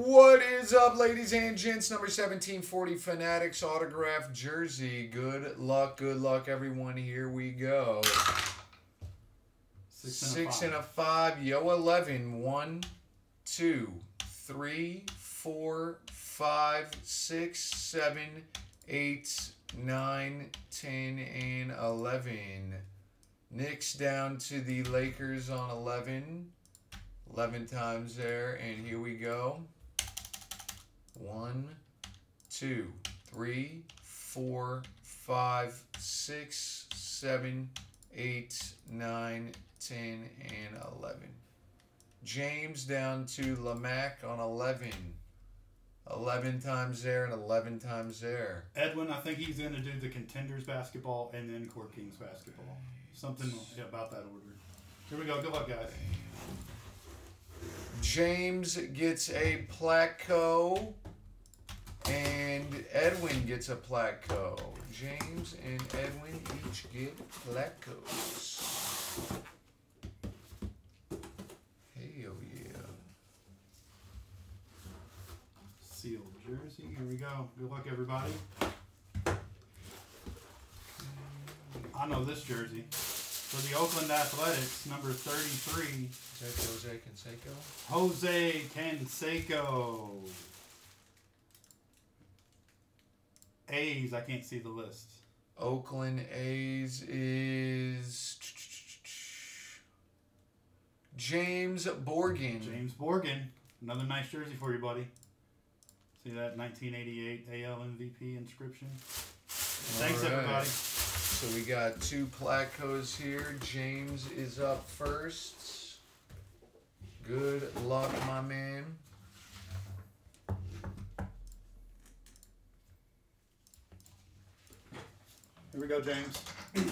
What is up, ladies and gents? Number 1740 Fanatics autograph jersey. Good luck, good luck, everyone. Here we go. Six and, Six a, and five. a five. Yo, 11. One, two, three, four, five, six, seven, eight, nine, ten, and 11. Knicks down to the Lakers on 11. 11 times there, and here we go. One, two, three, four, five, six, seven, eight, nine, ten, and eleven. James down to Lamac on eleven. Eleven times there and eleven times there. Edwin, I think he's going to do the contenders basketball and then Court Kings basketball. Something about that order. Here we go. Good luck, guys. James gets a Placo. And Edwin gets a Placo. James and Edwin each get Placos. Hell yeah. Sealed jersey. Here we go. Good luck, everybody. I know this jersey. For the Oakland Athletics, number 33, Is that Jose Canseco? Jose Canseco. A's, I can't see the list. Oakland A's is James Borgin. James Borgin, another nice jersey for you, buddy. See that 1988 AL MVP inscription. Thanks, right. everybody. So we got two Placos here. James is up first. Good luck, my man. Here we go, James. How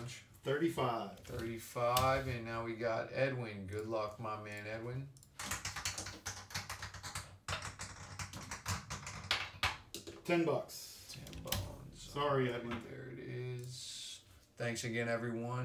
much? 35. 35. And now we got Edwin. Good luck, my man, Edwin. Ten bucks. 10 bones. Sorry, Edwin. There it is. Thanks again, everyone.